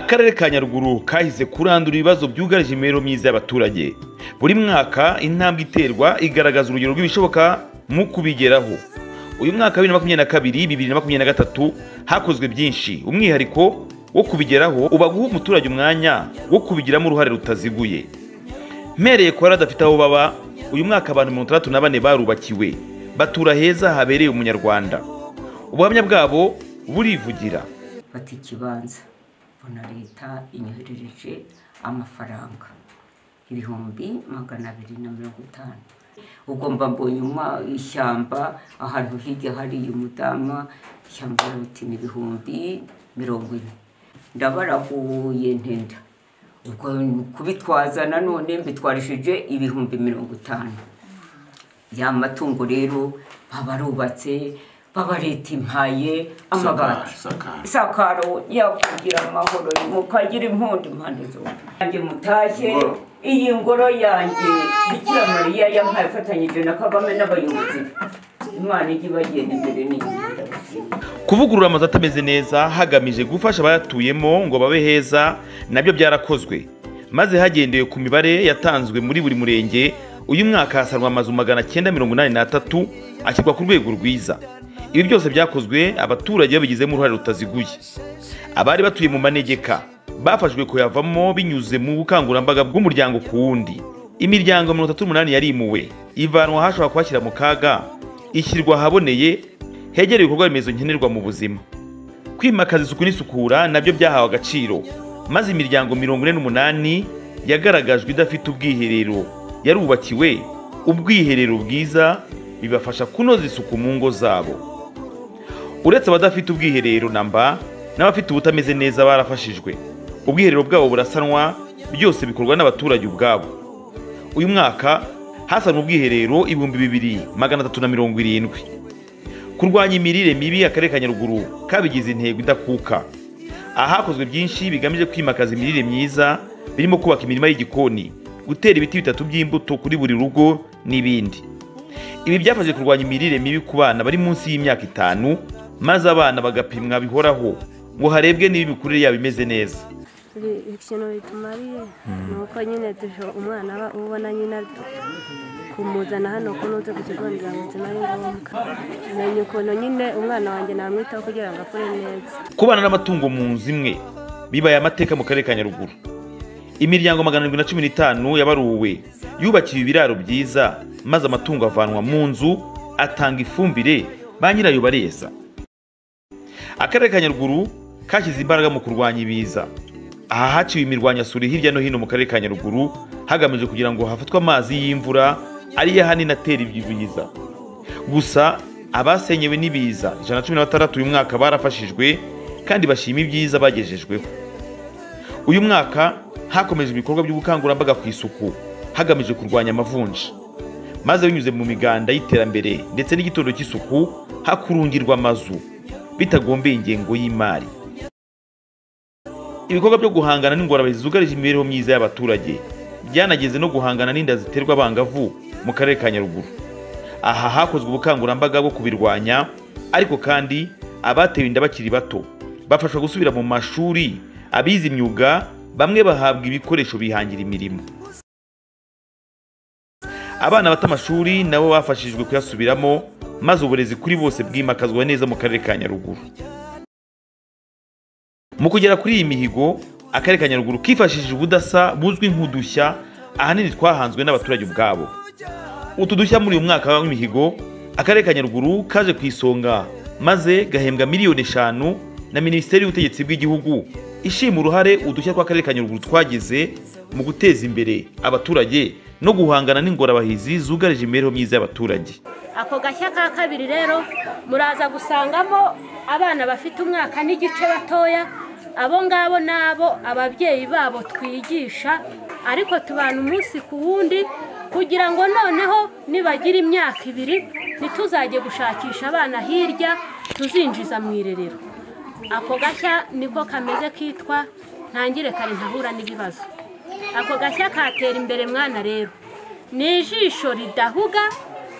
akarere ka nyaruguru kahise kurandura ibibazo byugarije imibereho myiza y'abaturage. Buri mwaka intambwe iterwa igaragaza urugero rw'ibishoboka mu kubigeraho. Uyu mwaka wa bibiri na makumyabiri na kabiri bibiri na makumyabiri na gatatu hakozwe byinshi. Umwihariko wo kubigeraho uba guha umuturage umwanya wo kubigiramo uruhare rutaziguye. Mpereye kuba badafite aho baba uyu mwaka abantu mirongo itandatu na bane barubakiwe. Batura heza habereye umunyarwanda. Ubuhamya bwabo burivugira. Fata ikibanza. Mbona leta inyoherereje amafaranga. Ibihumbi magana abiri na mirongo itanu. Ubwo mba mbonye ishyamba ahantu hirya hariya umudama ishyamba riti ni ibihumbi mirongo ine. Ndabarahuye ntenda. Kubitwaza nanone mbitwarishije ibihumbi mirongo itanu. Ya matungo rero baba barubatse baba leta impaye amabati isakaro yakugira amahoro mukagira impundu impande zombi yanjye mutashye iyi ngoro yanjye bikira mariya yampaye afatanyije na kagame n'abayobozi imana ijya ibagenda imbere n'inyuma kuvugurura amazu atameze neza hagamije gufasha abayatuyemo ngo babe heza na byo byarakozwe. Maze hagendewe ku mibare yatanzwe muri buri murenge uyu mwaka hasanwa amazu magana cyenda mirongo inani n'atatu ashyirwa ku rwego rwiza. Ibi byose byakozwe abaturage babigizemo uruhare rutaziguye. Abari batuye mu manegeka bafashwe kuyavamo binyuze mu bukangurambaga bw'umuryango ku wundi. Imiryango mirongo itatu n'umunani yarimuwe. Ivanwa ahashobora kubashyira mu kaga. Ishyirwa ahaboneye hegereye ibikorwa remezo nkenerwa mu buzima. Kwimakaza isuku n'isukura na byo byahawe agaciro. Maze imiryango mirongo ine n'umunani yagaragajwe idafite ubwiherero. Yarubakiwe. Ubwiherero bwiza bibafasha kunoza isuku mu ngo zabo. Uretse abadafite ubwiherero namba n'abafite ubutameze neza barafashijwe. Ubwiherero bwabo burasanwa byose bikorwa n'abaturage ubwabo. Uyu mwaka hasanwe ubwiherero ibihumbi bibiri magana atatu na mirongo irindwi. Kurwanya imirire mibi akarere ka nyaruguru kabigize intego idakuka. Aha hakozwe byinshi bigamije kwimakaza imirire myiza birimo kubaka imirima y'igikoni gutera ibiti bitatu by'imbuto kuri buri rugo n'ibindi. Ibi byafashije kurwanya imirire mibi ku bana bari munsi y'imyaka itanu maze abana bagapimwa bihoraho ngo harebwe niba imikurire yabo imeze neza. Ikintu bitumariye ni uko nyine umwana aba ubona nyine kumuzana hano kunuze ku kigo nderabuzima ari ngombwa. Menya ukuntu nyine umwana wanjye namwitaho kugira ngo akure neza. Kubana n'amatungo mu nzu imwe bibaye amateka mu karere ka nyaruguru. Imiryango magana arindwi na cumi n'itanu yabaruwe yubakiwe ibiraro byiza maze amatungo avanwa mu nzu atanga ifumbire ba nyirayo bareza. Akarere ka nyaruguru kashyize imbaraga mu kurwanya ibiza. Aha haciwe imirwanyasuri hirya no hino mu karere ka nyaruguru hagamijwe kugira ngo hafatwe amazi y'imvura ariyo ahanini atera ibyo biza. Gusa abasenyewe n'ibiza ijana na cumi na batandatu uyu mwaka barafashijwe kandi bashima ibyiza bagejejweho. Uyu mwaka hakomeje ibikorwa by'ubukangurambaga ku isuku hagamijwe kurwanya amavunja. Maze binyuze mu miganda y'iterambere ndetse n'igitondo cy'isuku hakurungirwa amazu. Bitagombeye ingengo y'imari. Ibikorwa byo guhangana n'ingorane zugarije imibereho myiza y'abaturage byanageze no guhangana n'inda ziterwa abangavu mu karere ka nyaruguru. Aha hakozwe ubukangurambaga bwo kubirwanya ariko kandi abatewe inda bakiri bato bafashwa gusubira mu mashuri abize imyuga bamwe bahabwa ibikoresho bihangira imirimo. Abana bata amashuri nabo bafashijwe kuyasubiramo maze uburezi kuri bose bwimakazwa neza mu karere ka nyaruguru. Mu kugera kuri iyi mihigo akarere ka nyaruguru kifashishije ubudasa buzwi nk'udushya ahanini twahanzwe n'abaturage ubwabo. Utu dushya muri uyu mwaka w'imihigo akarere ka nyaruguru kaje ku isonga maze gahembwa miliyoni eshanu na minisiteri y'ubutegetsi bw'igihugu. Ishima uruhare udushya tw'akarere ka nyaruguru twagize mu guteza imbere abaturage no guhangana n'ingorabahizi zugarije imibereho myiza y'abaturage. Ako gashya ka kabiri rero muraza gusangamo abana bafite umwaka n'igice batoya abo ngabo ni abo ababyeyi babo twigisha ariko tubana umunsi ku wundi kugira ngo noneho nibagira imyaka ibiri ntituzajye gushakisha abana hirya tuzinjiza mu irerero. Ako gashya niko kameze kitwa ntangire kare ntahura n'ibibazo. Ako gashya katera imbere mwana rero. Ni ijisho ridahuga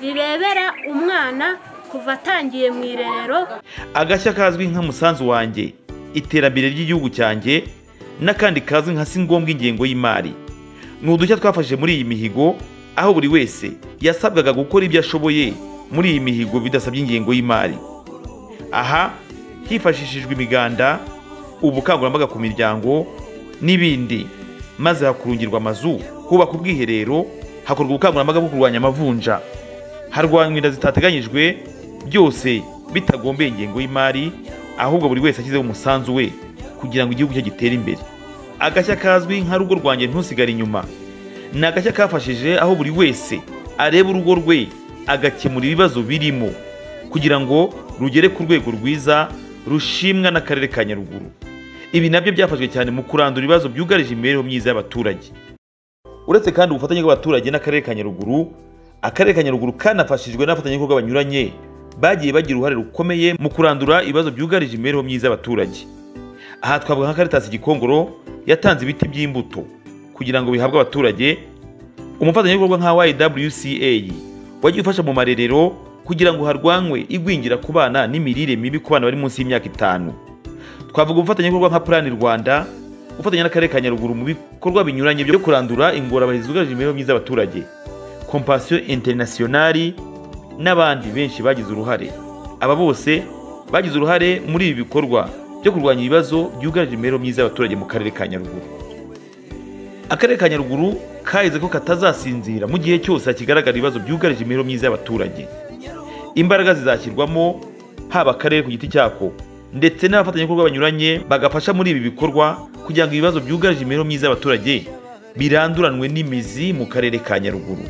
rirebera umwana kuva atangiye mu irerero. Agashya kazwi nk'umusanzu wanjye iterambere ry'igihugu cyanjye n'akandi kazwi nka si ngombwa ingengo y'imari. Ni udushya twafashije muri iyi mihigo aho buri wese yasabwaga gukora ibyo ashoboye muri iyi mihigo bidasabye ingengo y'imari. Aha hifashishijwe imiganda ubukangurambaga ku miryango n'ibindi. Maze hakurungirwa amazu hubaka ubwiherero hakorwa ubukangurambaga bwo kurwanya amavunja. Harwanywa inda zitateganyijwe byose bitagombeye ingengo y'imari ahubwo buri wese ashyizeho umusanzu we kugira ngo igihugu cye gitere imbere. Agashya kazwi nka rugo rwanjye ntusigare inyuma. Ni agashya kafashije aho buri wese areba urugo rwe agakemura ibibazo birimo kugira ngo rugere ku rwego rwiza rushimwa n'akarere ka nyaruguru. Ibi na byo byafashwe cyane mu kurandura ibibazo byugarije imibereho myiza y'abaturage. Uretse kandi ubufatanye bw'abaturage n'akarere ka nyaruguru akarere ka nyaruguru kanafashijwe n'abafatanyabikorwa banyuranye bagiye bagira uruhare rukomeye mu kurandura ibibazo byugarije imibereho myiza y'abaturage. Aha twavuga nka karitasi gikongoro yatanze ibiti by'imbuto kugira ngo bihabwe abaturage. Umufatanyabikorwa nka YWCA wagiye ufasha mu marerero kugira ngo harwanywe igwingira ku bana n'imirire mibi ku bana bari munsi y'imyaka itanu. Twavuga ubufatanyabikorwa nka Plan Rwanda ufatanya n'akarere ka Nyaruguru mu bikorwa binyuranye byo kurandura ingorabahizi zugarije imibereho myiza y'abaturage. Compassion Internationale n'abandi benshi bagize uruhare. Aba bose bagize uruhare muri ibi bikorwa byo kurwanya ibibazo byugarije imibereho myiza y'abaturage mu karere ka Nyaruguru. Akarere ka Nyaruguru kahize ko katazasinzira mu gihe cyose hakigaragara ibibazo byugarije imibereho myiza y'abaturage. Imbaraga zizashyirwamo haba akarere ku giti cyako ndetse n'abafatanyabikorwa banyuranye bagafasha muri ibi bikorwa kugira ngo ibibazo byugarije imibereho myiza y'abaturage biranduranwe n'imizi mu karere ka Nyaruguru.